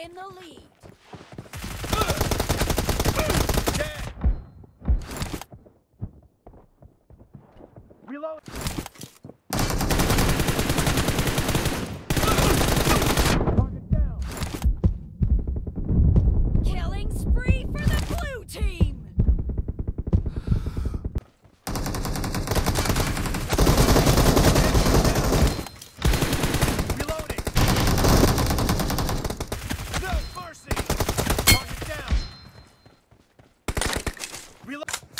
in the lead. Reload. Killing spree. Reload.